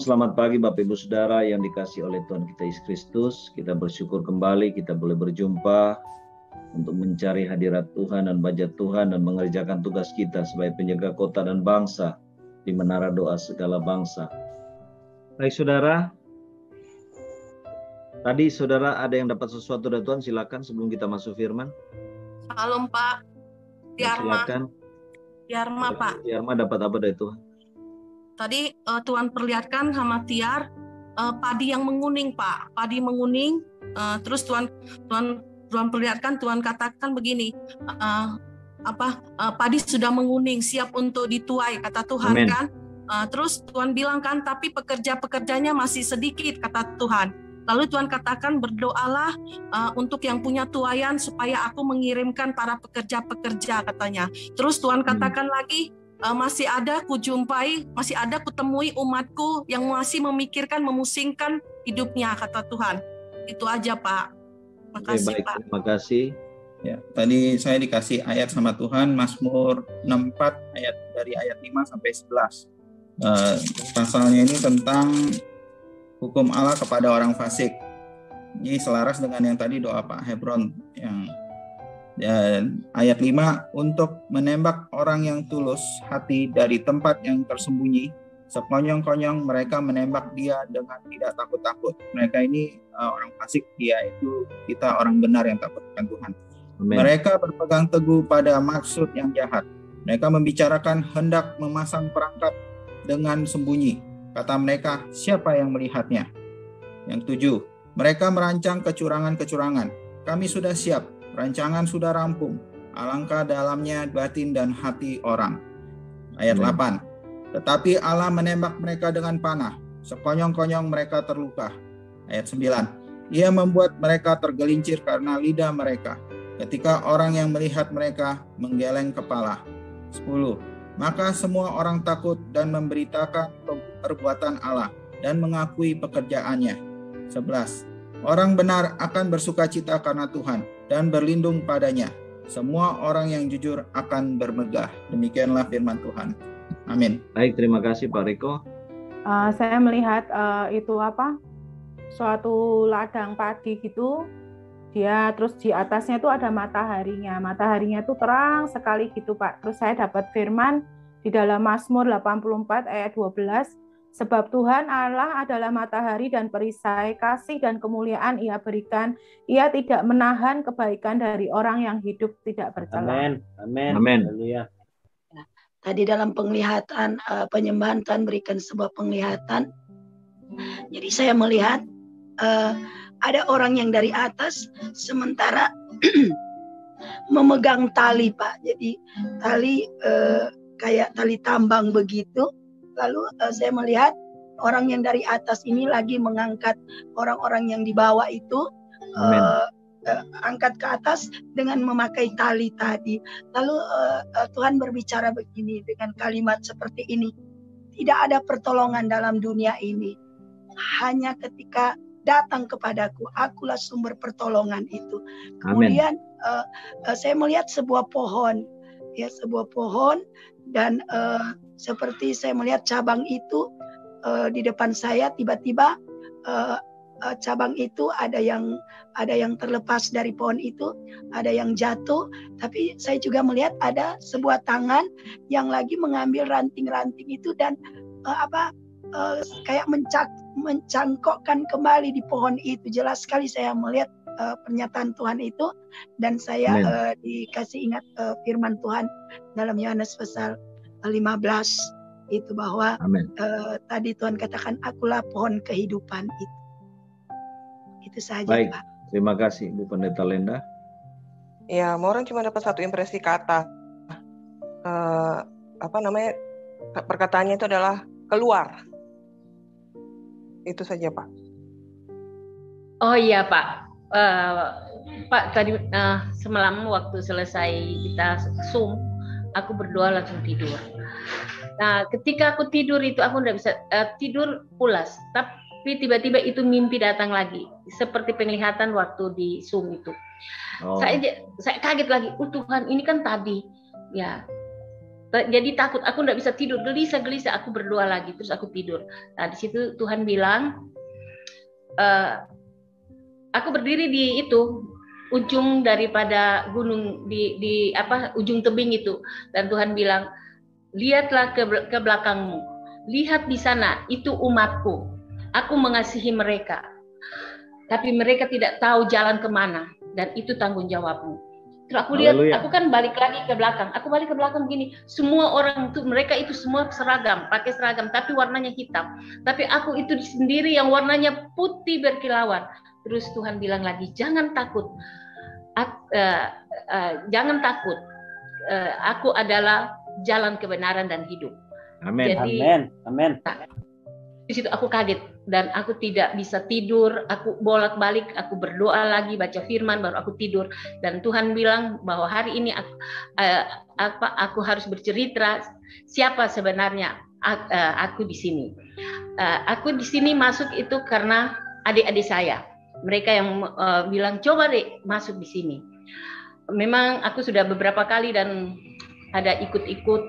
Shalom, selamat pagi Bapak Ibu Saudara yang dikasih oleh Tuhan kita Yesus Kristus. Kita bersyukur kembali kita boleh berjumpa untuk mencari hadirat Tuhan dan baca Tuhan dan mengerjakan tugas kita sebagai penjaga kota dan bangsa di menara doa segala bangsa. Baik saudara, tadi saudara ada yang dapat sesuatu dari Tuhan silakan sebelum kita masuk firman. Shalom Pak. Ya, silakan. Tiarma Pak. Tiarma dapat apa dari Tuhan? Tadi uh, Tuhan perlihatkan sama Tiar uh, padi yang menguning, Pak. Padi menguning. Uh, terus Tuhan Tuhan Tuhan perlihatkan, Tuhan katakan begini, uh, apa uh, padi sudah menguning, siap untuk dituai, kata Tuhan Amen. kan. Uh, terus Tuhan bilang kan, tapi pekerja-pekerjanya masih sedikit, kata Tuhan. Lalu Tuhan katakan berdoalah uh, untuk yang punya tuayan supaya aku mengirimkan para pekerja-pekerja katanya. Terus Tuhan hmm. katakan hmm. lagi uh, masih ada kujumpai, masih ada kutemui umatku yang masih memikirkan, memusingkan hidupnya, kata Tuhan. Itu aja Pak. Makasih Oke, baik, Pak. Terima kasih. Ya, tadi saya dikasih ayat sama Tuhan Mazmur 64 ayat dari ayat 5 sampai 11. Uh, pasalnya ini tentang hukum Allah kepada orang fasik. Ini selaras dengan yang tadi doa Pak Hebron yang dan ayat 5 untuk menembak orang yang tulus hati dari tempat yang tersembunyi sekonyong-konyong mereka menembak dia dengan tidak takut-takut. Mereka ini uh, orang fasik dia itu kita orang benar yang takut akan Tuhan. Amen. mereka berpegang teguh pada maksud yang jahat. Mereka membicarakan hendak memasang perangkap dengan sembunyi. Kata mereka siapa yang melihatnya? Yang tujuh mereka merancang kecurangan-kecurangan. Kami sudah siap Rancangan sudah rampung, alangkah dalamnya batin dan hati orang. Ayat hmm. 8. Tetapi Allah menembak mereka dengan panah, sekonyong-konyong mereka terluka. Ayat 9. Ia membuat mereka tergelincir karena lidah mereka, ketika orang yang melihat mereka menggeleng kepala. 10. Maka semua orang takut dan memberitakan perbuatan Allah dan mengakui pekerjaannya. 11. Orang benar akan bersuka cita karena Tuhan, dan berlindung padanya. Semua orang yang jujur akan bermegah. Demikianlah firman Tuhan. Amin. Baik, terima kasih Pak Riko. Uh, saya melihat uh, itu apa? Suatu ladang padi gitu. Dia terus di atasnya itu ada mataharinya. Mataharinya itu terang sekali gitu, Pak. Terus saya dapat firman di dalam Mazmur 84 ayat 12 Sebab Tuhan Allah adalah matahari dan perisai, kasih dan kemuliaan ia berikan. Ia tidak menahan kebaikan dari orang yang hidup tidak bercela. Amin. Amin. Amin. Ya. Tadi dalam penglihatan uh, penyembahan Tuhan berikan sebuah penglihatan. Jadi saya melihat uh, ada orang yang dari atas sementara memegang tali Pak. Jadi tali uh, kayak tali tambang begitu lalu uh, saya melihat orang yang dari atas ini lagi mengangkat orang-orang yang di bawah itu uh, uh, angkat ke atas dengan memakai tali tadi. Lalu uh, uh, Tuhan berbicara begini dengan kalimat seperti ini. Tidak ada pertolongan dalam dunia ini. Hanya ketika datang kepadaku, akulah sumber pertolongan itu. Kemudian uh, uh, saya melihat sebuah pohon, ya sebuah pohon dan uh, seperti saya melihat cabang itu uh, di depan saya tiba-tiba uh, uh, cabang itu ada yang ada yang terlepas dari pohon itu, ada yang jatuh, tapi saya juga melihat ada sebuah tangan yang lagi mengambil ranting-ranting itu dan uh, apa uh, kayak mencak mencangkokkan kembali di pohon itu. Jelas sekali saya melihat uh, pernyataan Tuhan itu dan saya uh, dikasih ingat uh, firman Tuhan dalam Yohanes pasal 15 itu bahwa uh, tadi Tuhan katakan akulah pohon kehidupan itu. Itu saja Baik. Pak. Terima kasih Bu Pendeta Lenda. Ya, orang cuma dapat satu impresi kata. Uh, apa namanya? Perkataannya itu adalah keluar. Itu saja, Pak. Oh iya, Pak. Uh, Pak tadi uh, semalam waktu selesai kita Zoom aku berdoa langsung tidur. Nah, ketika aku tidur itu aku tidak bisa uh, tidur pulas, tapi tiba-tiba itu mimpi datang lagi, seperti penglihatan waktu di Zoom itu. Oh. Saya saya kaget lagi, oh Tuhan ini kan tadi, ya. jadi takut. Aku nggak bisa tidur. Gelisah gelisah aku berdoa lagi. Terus aku tidur. Nah di situ Tuhan bilang e, aku berdiri di itu ujung daripada gunung di di apa ujung tebing itu dan Tuhan bilang lihatlah ke ke belakangmu lihat di sana itu umatku aku mengasihi mereka tapi mereka tidak tahu jalan ke mana dan itu tanggung jawabmu Terus aku lihat, Haleluya. aku kan balik lagi ke belakang. Aku balik ke belakang begini. Semua orang itu, mereka itu semua seragam, pakai seragam, tapi warnanya hitam. Tapi aku itu sendiri yang warnanya putih berkilauan. Terus Tuhan bilang lagi, jangan takut, uh, uh, jangan takut. Uh, aku adalah jalan kebenaran dan hidup. Amin. Jadi, Amin. Amin. Di situ aku kaget dan aku tidak bisa tidur. Aku bolak-balik, aku berdoa lagi, baca firman, baru aku tidur. Dan Tuhan bilang bahwa hari ini aku, uh, apa, aku harus bercerita siapa sebenarnya uh, aku di sini. Uh, aku di sini masuk itu karena adik-adik saya. Mereka yang uh, bilang coba deh masuk di sini. Memang aku sudah beberapa kali dan ada ikut-ikut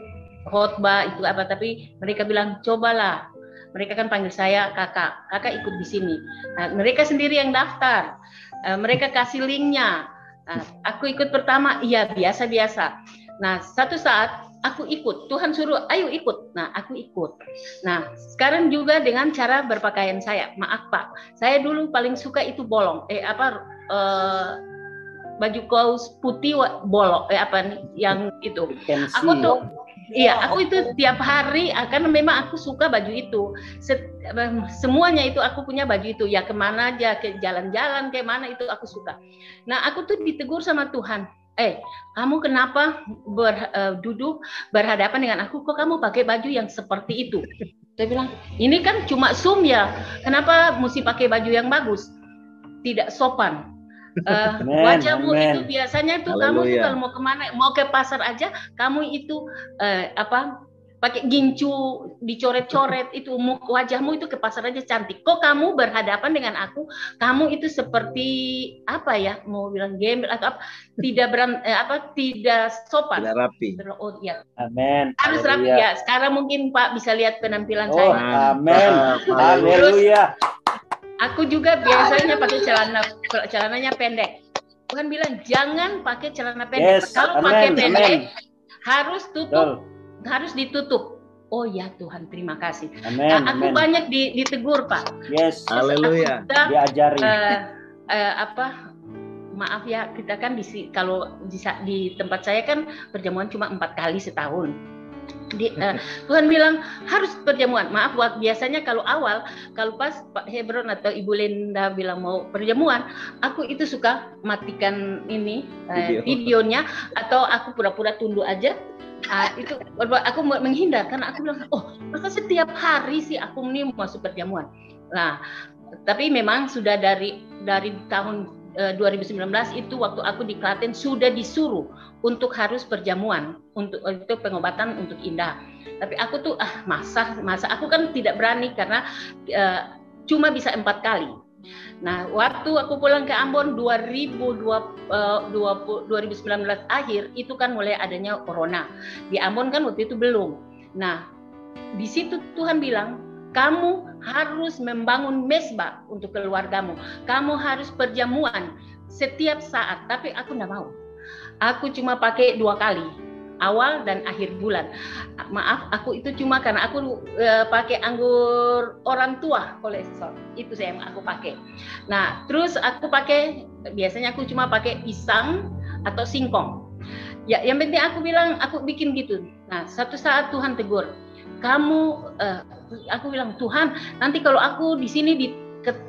khotbah itu apa tapi mereka bilang cobalah mereka kan panggil saya kakak, kakak ikut di sini. Nah, mereka sendiri yang daftar, uh, mereka kasih linknya. Nah, aku ikut pertama, iya biasa-biasa. Nah, satu saat aku ikut, Tuhan suruh, ayo ikut. Nah, aku ikut. Nah, sekarang juga dengan cara berpakaian saya. Maaf Pak, saya dulu paling suka itu bolong. Eh apa? Uh, baju kaos putih bolong eh apa nih yang itu. Aku tuh Iya, aku itu tiap hari akan memang aku suka baju itu. Semuanya itu aku punya baju itu. Ya ke mana aja, ke jalan-jalan, ke mana itu aku suka. Nah, aku tuh ditegur sama Tuhan. Eh, kamu kenapa ber, uh, duduk berhadapan dengan aku? Kok kamu pakai baju yang seperti itu? Saya bilang, ini kan cuma sum ya. Kenapa mesti pakai baju yang bagus? Tidak sopan uh, wajahmu amen. itu biasanya itu kamu tuh kalau mau ke mana mau ke pasar aja kamu itu uh, apa pakai gincu dicoret-coret itu wajahmu itu ke pasar aja cantik. Kok kamu berhadapan dengan aku? Kamu itu seperti apa ya mau bilang gembel atau apa? Tidak beran eh, apa tidak sopan. Tidak rapi. Oh ya amin harus rapi ya. Sekarang mungkin Pak bisa lihat penampilan oh, saya. amin haleluya. Aku juga biasanya pakai celana celananya pendek. Tuhan bilang jangan pakai celana pendek. Yes, Kalau amen, pakai pendek amen. harus tutup, Betul. Harus ditutup. Oh ya Tuhan, terima kasih. Amen, nah, aku amen. banyak ditegur Pak. Yes, haleluya. Diajari. Uh, uh, apa? Maaf ya, kita kan di kalau di, di tempat saya kan perjamuan cuma empat kali setahun di, uh, Tuhan bilang harus perjamuan. Maaf buat biasanya kalau awal kalau pas Pak Hebron atau Ibu Linda bilang mau perjamuan, aku itu suka matikan ini uh, Video. videonya atau aku pura-pura tunduk aja. Uh, itu aku menghindar karena aku bilang oh masa setiap hari sih aku ini masuk perjamuan. Nah tapi memang sudah dari dari tahun 2019 itu waktu aku di Klaten sudah disuruh untuk harus perjamuan untuk itu pengobatan untuk indah. Tapi aku tuh ah masa masa aku kan tidak berani karena uh, cuma bisa empat kali. Nah, waktu aku pulang ke Ambon 2020, uh, 20, 2019 akhir itu kan mulai adanya corona. Di Ambon kan waktu itu belum. Nah, di situ Tuhan bilang, kamu harus membangun mesbah untuk keluargamu. Kamu harus perjamuan setiap saat. Tapi aku tidak mau aku cuma pakai dua kali awal dan akhir bulan. Maaf, aku itu cuma karena aku e, pakai anggur orang tua kolesterol. Itu saya yang aku pakai. Nah, terus aku pakai biasanya aku cuma pakai pisang atau singkong. Ya, yang penting aku bilang aku bikin gitu. Nah, satu saat Tuhan tegur, kamu, e, aku bilang Tuhan, nanti kalau aku di sini di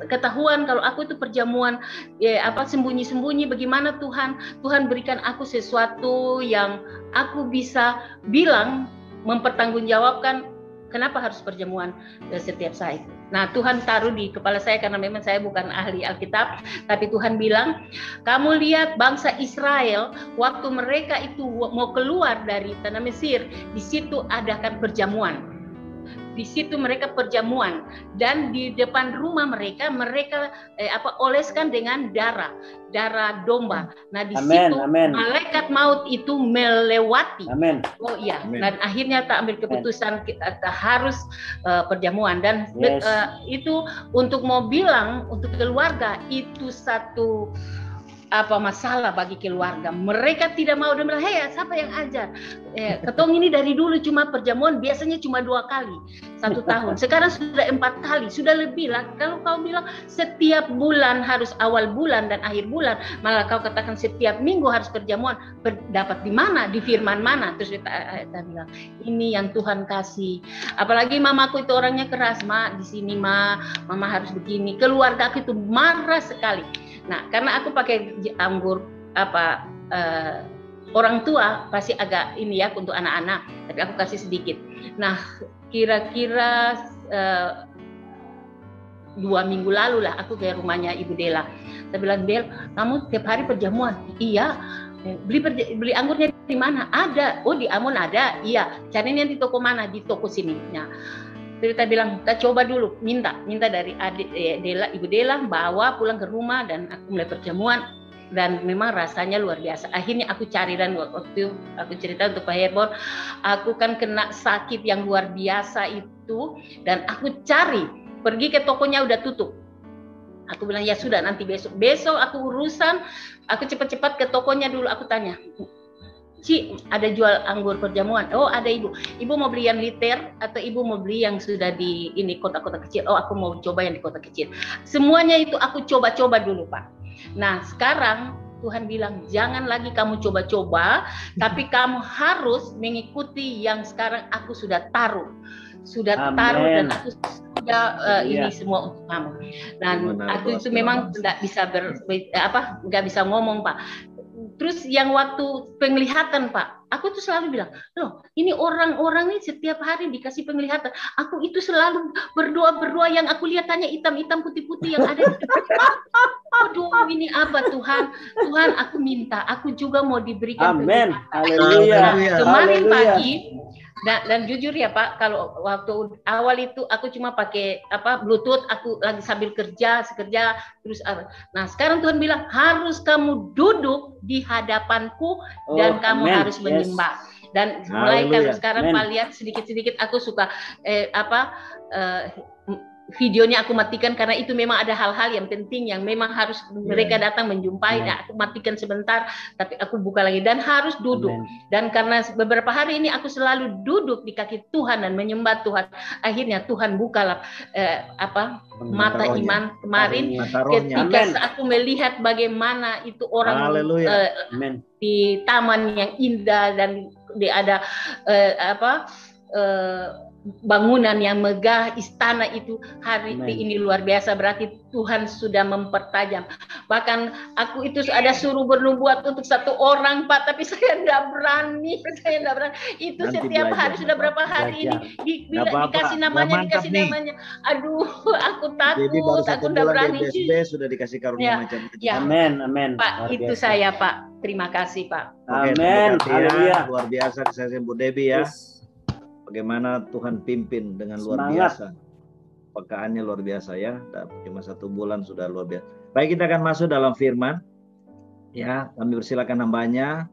ketahuan kalau aku itu perjamuan ya apa sembunyi-sembunyi bagaimana Tuhan Tuhan berikan aku sesuatu yang aku bisa bilang mempertanggungjawabkan kenapa harus perjamuan setiap saat. Nah, Tuhan taruh di kepala saya karena memang saya bukan ahli Alkitab, tapi Tuhan bilang, "Kamu lihat bangsa Israel waktu mereka itu mau keluar dari tanah Mesir, di situ adakan perjamuan." Di situ mereka perjamuan dan di depan rumah mereka mereka eh, apa oleskan dengan darah darah domba. Nah di amen, situ amen. malaikat maut itu melewati. Amen. Oh iya. Amen. Dan akhirnya tak ambil keputusan kita harus uh, perjamuan dan yes. uh, itu untuk mau bilang untuk keluarga itu satu apa masalah bagi keluarga. Mereka tidak mau dan bilang, hei siapa yang ajar? Eh, ketong ini dari dulu cuma perjamuan biasanya cuma dua kali satu tahun. Sekarang sudah empat kali, sudah lebih lah. Kalau kau bilang setiap bulan harus awal bulan dan akhir bulan, malah kau katakan setiap minggu harus perjamuan. Ber, dapat di mana? Di firman mana? Terus kita, eh, kita bilang ini yang Tuhan kasih. Apalagi mamaku itu orangnya keras, mak di sini ma, mama harus begini. Keluarga aku itu marah sekali Nah, karena aku pakai anggur apa uh, orang tua pasti agak ini ya untuk anak-anak, tapi aku kasih sedikit. Nah, kira-kira uh, dua minggu lalu lah aku ke rumahnya Ibu Dela. Saya bilang, Bel, kamu tiap hari perjamuan? Iya. Beli perja, beli anggurnya di mana? Ada. Oh di Amun ada. Iya. Carinya di toko mana? Di toko sini. Nah, kita bilang kita coba dulu minta minta dari adik eh, Dela ibu Dela bawa pulang ke rumah dan aku mulai perjamuan dan memang rasanya luar biasa akhirnya aku cari dan waktu aku cerita untuk Pak Herbon aku kan kena sakit yang luar biasa itu dan aku cari pergi ke tokonya udah tutup Aku bilang ya sudah nanti besok. Besok aku urusan, aku cepat-cepat ke tokonya dulu. Aku tanya, Ci, ada jual anggur perjamuan. Oh, ada ibu. Ibu mau beli yang liter atau ibu mau beli yang sudah di ini kota-kota kecil? Oh, aku mau coba yang di kota kecil. Semuanya itu aku coba-coba dulu, Pak. Nah, sekarang Tuhan bilang, jangan lagi kamu coba-coba, tapi kamu harus mengikuti yang sekarang aku sudah taruh. Sudah Amen. taruh dan aku sudah uh, ini semua untuk kamu. Dan aku itu memang tidak bisa ber, apa, nggak bisa ngomong, Pak terus yang waktu penglihatan Pak, aku tuh selalu bilang, loh ini orang-orang ini setiap hari dikasih penglihatan. Aku itu selalu berdoa-berdoa yang aku lihat hanya hitam-hitam putih-putih yang ada. Aduh ini apa Tuhan? Tuhan aku minta, aku juga mau diberikan Amin. Haleluya. Kemarin pagi dan, dan jujur ya Pak, kalau waktu awal itu aku cuma pakai apa Bluetooth, aku lagi sambil kerja, sekerja terus Nah sekarang Tuhan bilang harus kamu duduk di hadapanku oh, dan kamu amen. harus menyembah. Yes. Dan mulai kalau sekarang Pak lihat sedikit-sedikit aku suka eh, apa eh, videonya aku matikan karena itu memang ada hal-hal yang penting yang memang harus yeah. mereka datang menjumpai yeah. nah, aku matikan sebentar tapi aku buka lagi dan harus duduk Amen. dan karena beberapa hari ini aku selalu duduk di kaki Tuhan dan menyembah Tuhan akhirnya Tuhan bukalah eh, apa mata iman kemarin ketika Amen. aku melihat bagaimana itu orang eh, di taman yang indah dan di ada eh, apa eh, bangunan yang megah, istana itu hari Amen. ini luar biasa berarti Tuhan sudah mempertajam. Bahkan aku itu ada suruh bernubuat untuk satu orang Pak, tapi saya tidak berani, saya tidak berani. Itu Nanti setiap belajar, hari sudah berapa hari belajar. ini di, bila, apa -apa. dikasih namanya, dikasih nih. namanya. Aduh, aku takut, Jadi baru aku tidak berani. BSB sudah dikasih karunia ya, macam itu. Ya. Amin, amin. Pak, itu saya Pak. Terima kasih Pak. Amin. Ya. Luar biasa kesaksian Bu Debi ya. Yes bagaimana Tuhan pimpin dengan luar Semangat. biasa. Pekaannya luar biasa ya, cuma satu bulan sudah luar biasa. Baik kita akan masuk dalam firman. Ya, kami persilakan nambahnya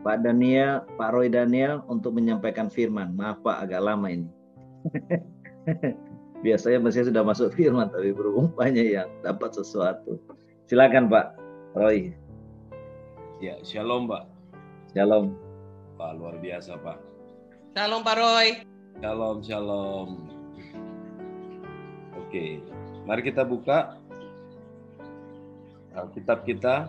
Pak Daniel, Pak Roy Daniel untuk menyampaikan firman. Maaf Pak, agak lama ini. Biasanya masih sudah masuk firman, tapi berhubung banyak yang dapat sesuatu. Silakan Pak Roy. Ya, shalom Pak. Shalom. Pak luar biasa Pak Shalom Pak Roy. Shalom, shalom. Oke, mari kita buka Alkitab kita.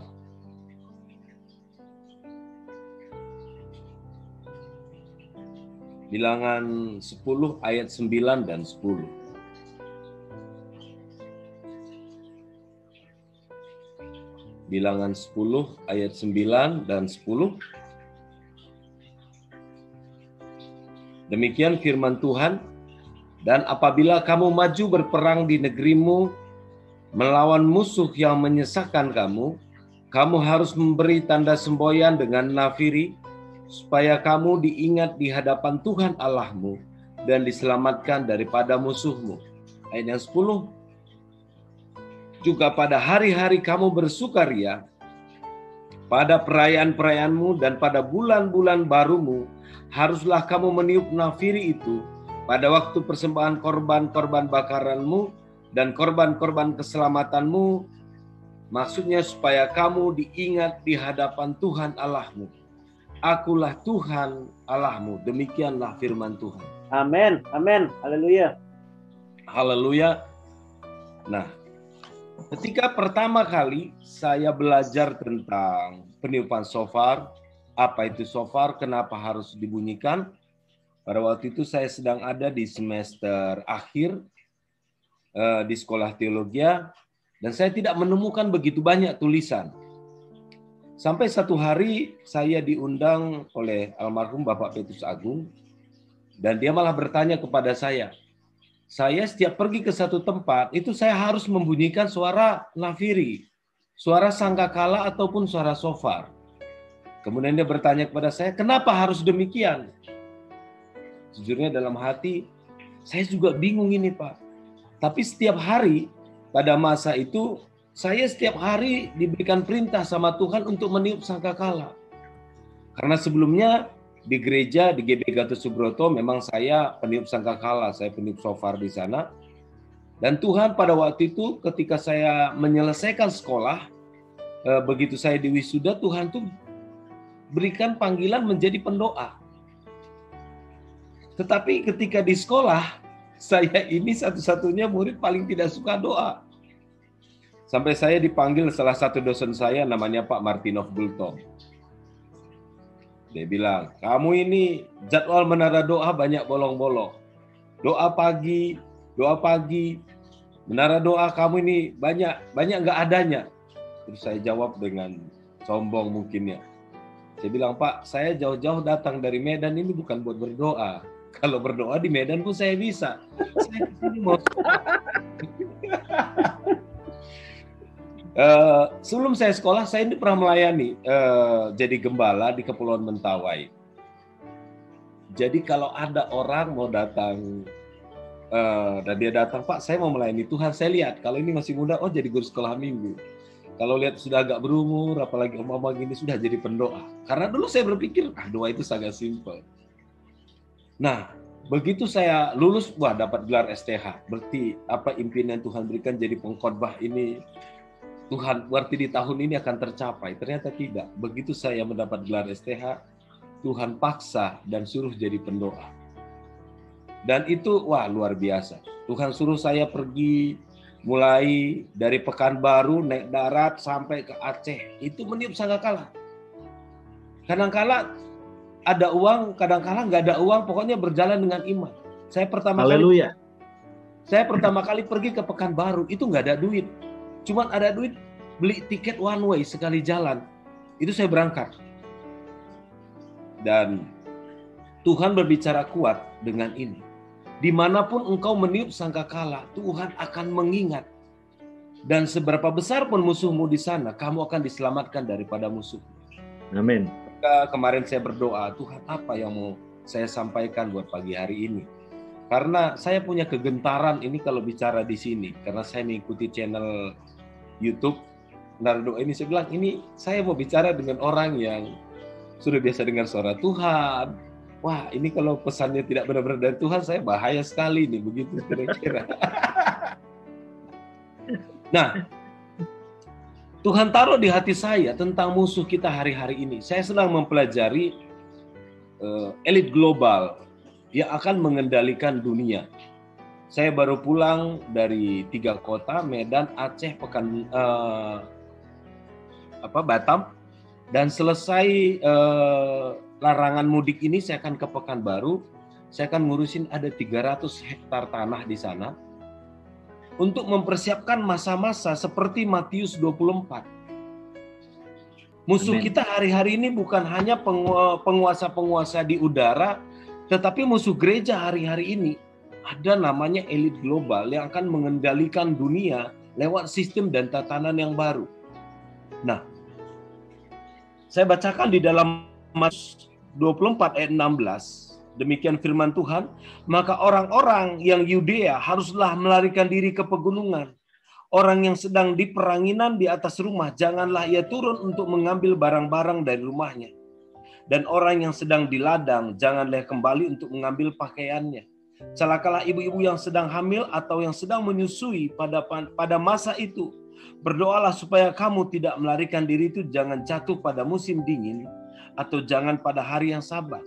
Bilangan 10 ayat 9 dan 10. Bilangan 10 ayat 9 dan 10. Demikian firman Tuhan. Dan apabila kamu maju berperang di negerimu melawan musuh yang menyesakkan kamu, kamu harus memberi tanda semboyan dengan nafiri supaya kamu diingat di hadapan Tuhan Allahmu dan diselamatkan daripada musuhmu. Ayat yang 10, juga pada hari-hari kamu bersukaria, pada perayaan-perayaanmu dan pada bulan-bulan barumu, haruslah kamu meniup nafiri itu pada waktu persembahan korban-korban bakaranmu dan korban-korban keselamatanmu, maksudnya supaya kamu diingat di hadapan Tuhan Allahmu. Akulah Tuhan Allahmu. Demikianlah firman Tuhan. Amin. Amin. Haleluya. Haleluya. Nah, ketika pertama kali saya belajar tentang peniupan sofar, apa itu sofar, kenapa harus dibunyikan, pada waktu itu saya sedang ada di semester akhir uh, di sekolah teologi dan saya tidak menemukan begitu banyak tulisan. Sampai satu hari saya diundang oleh almarhum Bapak Petrus Agung dan dia malah bertanya kepada saya, saya setiap pergi ke satu tempat itu saya harus membunyikan suara nafiri, suara sangkakala ataupun suara sofar. Kemudian dia bertanya kepada saya, kenapa harus demikian? Sejujurnya dalam hati, saya juga bingung ini Pak. Tapi setiap hari pada masa itu, saya setiap hari diberikan perintah sama Tuhan untuk meniup sangkakala. Karena sebelumnya di gereja di GB Gatot Subroto memang saya peniup sangkakala, saya peniup sofar di sana. Dan Tuhan pada waktu itu ketika saya menyelesaikan sekolah, eh, begitu saya di wisuda, Tuhan tuh berikan panggilan menjadi pendoa. Tetapi ketika di sekolah, saya ini satu-satunya murid paling tidak suka doa. Sampai saya dipanggil salah satu dosen saya namanya Pak Martinov Bultong. Dia bilang, kamu ini jadwal menara doa banyak bolong-bolong. Doa pagi, doa pagi, menara doa kamu ini banyak banyak nggak adanya. Terus saya jawab dengan sombong mungkin ya. Saya bilang, Pak, saya jauh-jauh datang dari Medan ini bukan buat berdoa kalau berdoa di Medan pun saya bisa. Saya ke sini mau. Uh, sebelum saya sekolah, saya ini pernah melayani uh, jadi gembala di Kepulauan Mentawai. Jadi kalau ada orang mau datang uh, dan dia datang, Pak, saya mau melayani Tuhan. Saya lihat kalau ini masih muda, oh jadi guru sekolah minggu. Kalau lihat sudah agak berumur, apalagi om-om gini sudah jadi pendoa. Karena dulu saya berpikir, ah doa itu sangat simpel. Nah, begitu saya lulus, wah dapat gelar STH. Berarti apa impian yang Tuhan berikan jadi pengkhotbah ini Tuhan berarti di tahun ini akan tercapai. Ternyata tidak. Begitu saya mendapat gelar STH, Tuhan paksa dan suruh jadi pendoa. Dan itu wah luar biasa. Tuhan suruh saya pergi mulai dari Pekanbaru naik darat sampai ke Aceh. Itu meniup sangkakala. Kadang-kala ada uang, kadang-kala nggak ada uang, pokoknya berjalan dengan iman. Saya pertama Haleluya. kali saya pertama kali pergi ke Pekanbaru itu nggak ada duit, cuma ada duit beli tiket one way sekali jalan. Itu saya berangkat. Dan Tuhan berbicara kuat dengan ini. Di mana pun engkau meniup sangkakala, Tuhan akan mengingat. Dan seberapa besar pun musuhmu di sana, kamu akan diselamatkan daripada musuh. Amin kemarin saya berdoa, Tuhan apa yang mau saya sampaikan buat pagi hari ini? Karena saya punya kegentaran ini kalau bicara di sini, karena saya mengikuti channel YouTube Nardo ini saya bilang ini saya mau bicara dengan orang yang sudah biasa dengar suara Tuhan. Wah, ini kalau pesannya tidak benar-benar dari Tuhan, saya bahaya sekali nih, begitu kira-kira. nah, Tuhan taruh di hati saya tentang musuh kita hari-hari ini. Saya sedang mempelajari uh, elit global yang akan mengendalikan dunia. Saya baru pulang dari tiga kota, Medan, Aceh, Pekan, uh, apa Batam, dan selesai uh, larangan mudik ini saya akan ke Pekanbaru. Saya akan ngurusin ada 300 hektar tanah di sana untuk mempersiapkan masa-masa seperti Matius 24. Musuh Amen. kita hari-hari ini bukan hanya penguasa-penguasa di udara, tetapi musuh gereja hari-hari ini ada namanya elit global yang akan mengendalikan dunia lewat sistem dan tatanan yang baru. Nah, saya bacakan di dalam Matius 24 ayat 16. Demikian firman Tuhan. Maka orang-orang yang Yudea haruslah melarikan diri ke pegunungan. Orang yang sedang di peranginan di atas rumah, janganlah ia turun untuk mengambil barang-barang dari rumahnya. Dan orang yang sedang di ladang, janganlah kembali untuk mengambil pakaiannya. Celakalah ibu-ibu yang sedang hamil atau yang sedang menyusui pada pada masa itu. Berdoalah supaya kamu tidak melarikan diri itu jangan jatuh pada musim dingin atau jangan pada hari yang sabat.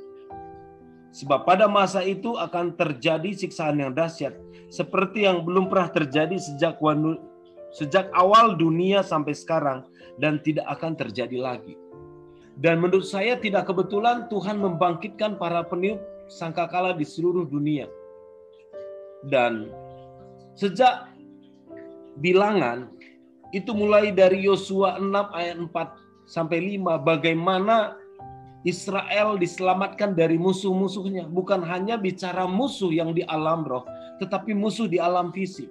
Sebab pada masa itu akan terjadi siksaan yang dahsyat seperti yang belum pernah terjadi sejak sejak awal dunia sampai sekarang dan tidak akan terjadi lagi. Dan menurut saya tidak kebetulan Tuhan membangkitkan para peniup sangkakala di seluruh dunia. Dan sejak bilangan itu mulai dari Yosua 6 ayat 4 sampai 5 bagaimana Israel diselamatkan dari musuh-musuhnya bukan hanya bicara musuh yang di alam roh tetapi musuh di alam fisik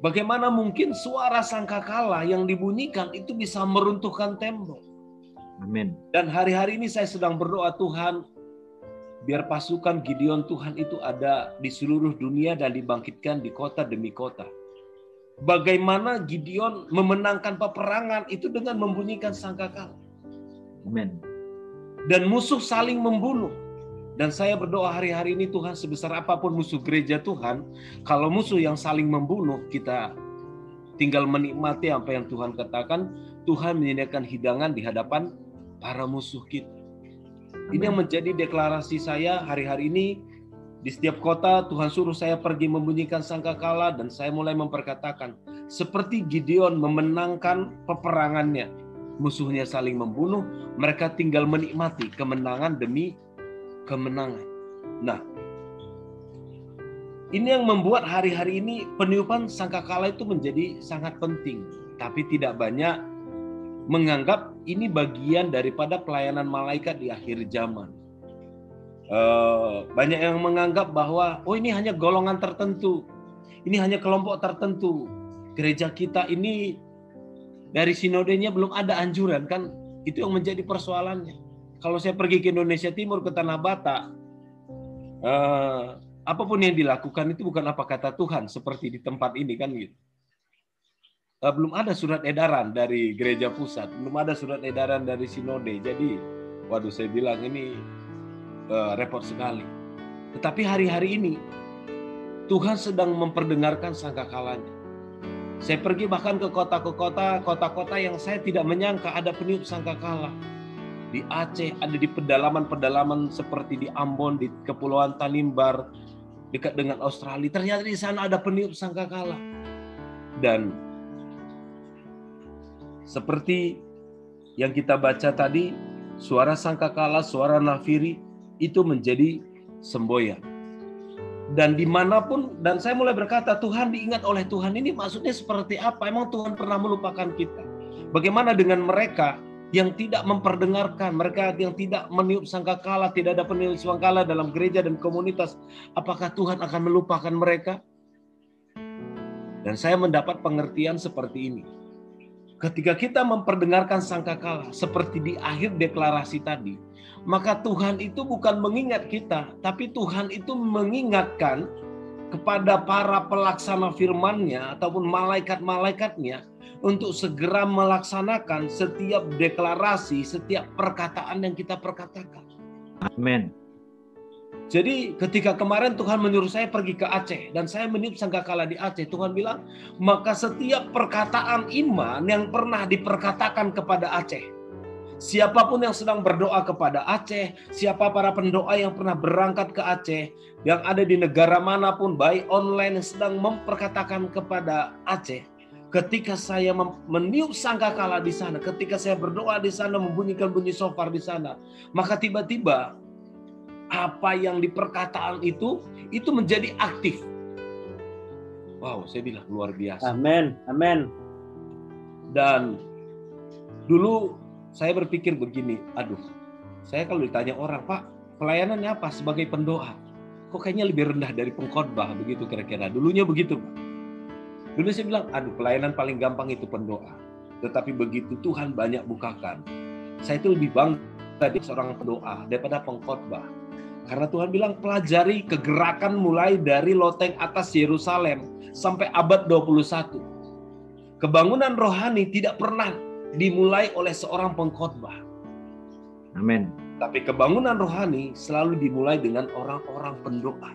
Bagaimana mungkin suara sangkakala yang dibunyikan itu bisa meruntuhkan tembok? Amin. Dan hari-hari ini saya sedang berdoa Tuhan, biar pasukan Gideon Tuhan itu ada di seluruh dunia dan dibangkitkan di kota demi kota. Bagaimana Gideon memenangkan peperangan itu dengan membunyikan sangkakala. Amin. Dan musuh saling membunuh. Dan saya berdoa hari-hari ini Tuhan sebesar apa pun musuh gereja Tuhan, kalau musuh yang saling membunuh, kita tinggal menikmati apa yang Tuhan katakan, Tuhan menyediakan hidangan di hadapan para musuh kita. Ini yang menjadi deklarasi saya hari-hari ini di setiap kota Tuhan suruh saya pergi membunyikan sangkakala dan saya mulai memperkatakan seperti Gideon memenangkan peperangannya. Musuhnya saling membunuh, mereka tinggal menikmati kemenangan demi kemenangan. Nah, ini yang membuat hari-hari ini peniupan sangkakala itu menjadi sangat penting, tapi tidak banyak menganggap ini bagian daripada pelayanan malaikat di akhir zaman. Uh, banyak yang menganggap bahwa oh ini hanya golongan tertentu, ini hanya kelompok tertentu. Gereja kita ini dari sinodenya belum ada anjuran kan? Itu yang menjadi persoalannya kalau saya pergi ke Indonesia Timur ke Tanah Bata, uh, apa pun yang dilakukan itu bukan apa kata Tuhan seperti di tempat ini kan gitu. Uh, belum ada surat edaran dari gereja pusat, belum ada surat edaran dari sinode. Jadi, waduh saya bilang ini uh, repot sekali. Tetapi hari-hari ini Tuhan sedang memperdengarkan sangkakalanya. Saya pergi bahkan ke kota ke kota, kota-kota yang saya tidak menyangka ada peniup sangkakala di Aceh, ada di pedalaman-pedalaman seperti di Ambon, di Kepulauan Tanimbar, dekat dengan Australia. Ternyata di sana ada peniup sangkakala. Dan seperti yang kita baca tadi, suara sangkakala, suara nafiri itu menjadi semboyan. Dan di mana pun, dan saya mulai berkata, Tuhan diingat oleh Tuhan ini maksudnya seperti apa? Emang Tuhan pernah melupakan kita? Bagaimana dengan mereka yang tidak memperdengarkan, mereka yang tidak meniup sangkakala, tidak ada peniup sangkakala dalam gereja dan komunitas, apakah Tuhan akan melupakan mereka? Dan saya mendapat pengertian seperti ini. Ketika kita memperdengarkan sangkakala seperti di akhir deklarasi tadi, maka Tuhan itu bukan mengingat kita, tapi Tuhan itu mengingatkan kepada para pelaksana firman-Nya ataupun malaikat-malaikatnya untuk segera melaksanakan setiap deklarasi, setiap perkataan yang kita perkatakan. Amin. Jadi ketika kemarin Tuhan menyuruh saya pergi ke Aceh dan saya meniup sangkakala di Aceh, Tuhan bilang, maka setiap perkataan iman yang pernah diperkatakan kepada Aceh, siapa pun yang sedang berdoa kepada Aceh, siapa para pendoa yang pernah berangkat ke Aceh, yang ada di negara mana pun, baik online yang sedang memperkatakan kepada Aceh, Ketika saya meniup sangkakala di sana, ketika saya berdoa di sana, membunyikan bunyi sofar di sana, maka tiba-tiba apa yang di perkataan itu itu menjadi aktif. Wow, saya bilang luar biasa. Amin, amin. Dan dulu saya berpikir begini, aduh, saya kalau ditanya orang, Pak, pelayanannya apa sebagai pendoa? Kok kayaknya lebih rendah dari pengkhotbah begitu kira-kira. Dulunya begitu, Pak. Dulu saya bilang, aduh pelayanan paling gampang itu pendoa. Tetapi begitu Tuhan banyak bukakan. Saya itu lebih bangga jadi seorang pendoa daripada pengkhotbah. Karena Tuhan bilang pelajari kegerakan mulai dari loteng atas Yerusalem sampai abad 21. Kebangunan rohani tidak pernah dimulai oleh seorang pengkhotbah. Amin. Tapi kebangunan rohani selalu dimulai dengan orang-orang pendoa.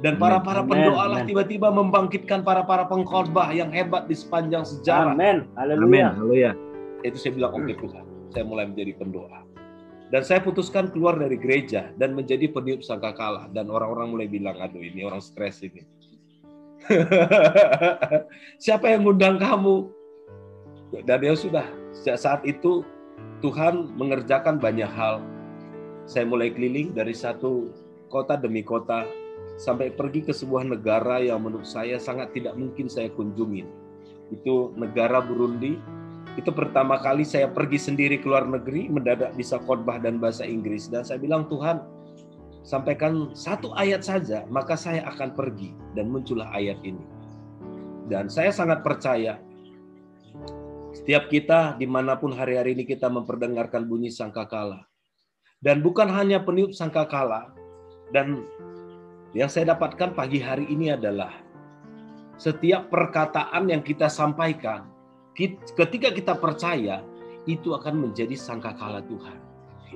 Dan para para Amen. pendoa lah tiba-tiba membangkitkan para para pengkhotbah yang hebat di sepanjang sejarah. Amin. Haleluya. Haleluya. Itu saya bilang oke Tuhan, saya mulai menjadi pendoa. Dan saya putuskan keluar dari gereja dan menjadi peniup sangkakala dan orang-orang mulai bilang aduh ini orang stres ini. Siapa yang ngundang kamu? Dan ya sudah, sejak saat itu Tuhan mengerjakan banyak hal. Saya mulai keliling dari satu kota demi kota sampai pergi ke sebuah negara yang menurut saya sangat tidak mungkin saya kunjungin. Itu negara Burundi. Itu pertama kali saya pergi sendiri keluar negeri, mendadak bisa khotbah dan bahasa Inggris. Dan saya bilang, Tuhan, sampaikan satu ayat saja, maka saya akan pergi. Dan muncullah ayat ini. Dan saya sangat percaya, setiap kita di mana pun hari-hari ini kita memperdengarkan bunyi sangkakala. Dan bukan hanya peniup sangkakala, dan yang saya dapatkan pagi hari ini adalah setiap perkataan yang kita sampaikan, ketika kita percaya, itu akan menjadi sangkakala Tuhan.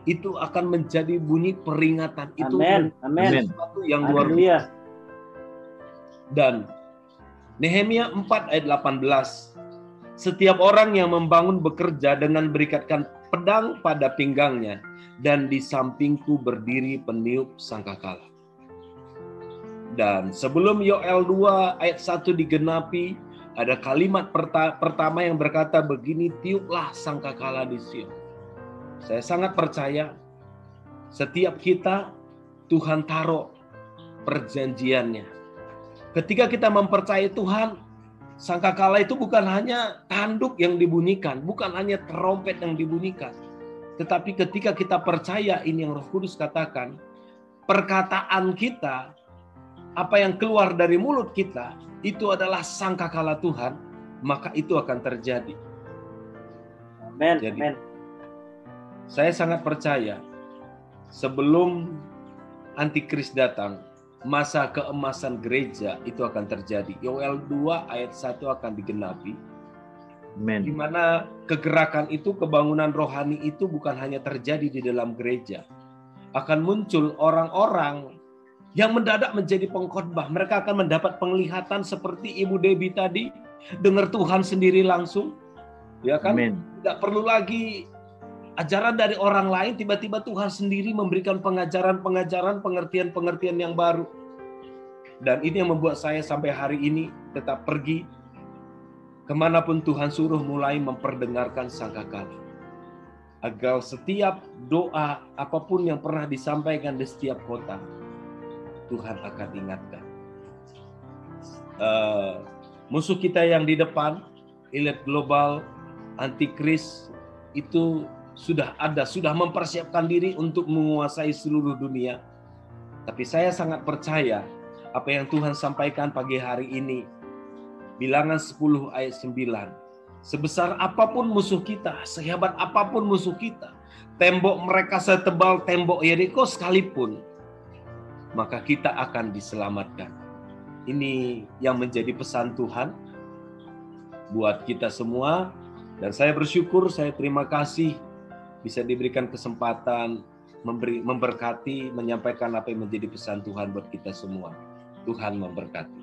Itu akan menjadi bunyi peringatan. Itu. Amin. Amin. sesuatu yang luar biasa. Dan Nehemia 4 ayat 18. Setiap orang yang membangun bekerja dengan berikatkan pedang pada pinggangnya dan di sampingku berdiri peniup sangkakala. Dan sebelum Yoel 2 ayat 1 digenapi, ada kalimat perta- pertama yang berkata begini, tiuplah sangkakala di Sion. Saya sangat percaya setiap kita Tuhan taruh perjanjiannya. Ketika kita mempercayai Tuhan, sangkakala itu bukan hanya tanduk yang dibunyikan, bukan hanya terompet yang dibunyikan. Tetapi ketika kita percaya ini yang Roh Kudus katakan, perkataan kita, apa yang keluar dari mulut kita, itu adalah sangkakala Tuhan, maka itu akan terjadi. Amin. Jadi, Amin. Saya sangat percaya sebelum antikris datang, masa keemasan gereja itu akan terjadi. Yoel 2 ayat 1 akan digenapi. Di Amin. mana kegerakan itu, kebangunan rohani itu bukan hanya terjadi di dalam gereja. Akan muncul orang-orang yang mendadak menjadi pengkhotbah. Mereka akan mendapat penglihatan seperti Ibu Debbie tadi, dengar Tuhan sendiri langsung. Ya kan? Amin. tidak perlu lagi ajaran dari orang lain, tiba-tiba Tuhan sendiri memberikan pengajaran-pengajaran, pengertian-pengertian yang baru. Dan ini yang membuat saya sampai hari ini tetap pergi ke mana pun Tuhan suruh mulai memperdengarkan sangkakala. Agar setiap doa apa pun yang pernah disampaikan di setiap kota, Tuhan akan ingatkan. Eh, musuh kita yang di depan, elit global, antikris, itu sudah ada, sudah mempersiapkan diri untuk menguasai seluruh dunia. Tapi saya sangat percaya apa yang Tuhan sampaikan pagi hari ini. Bilangan 10 ayat 9. Sebesar apa pun musuh kita, sehebat apa pun musuh kita, tembok mereka setebal tembok Yeriko sekalipun, maka kita akan diselamatkan. Ini yang menjadi pesan Tuhan buat kita semua dan saya bersyukur, saya terima kasih bisa diberikan kesempatan memberi memberkati, menyampaikan apa yang menjadi pesan Tuhan buat kita semua. Tuhan memberkati.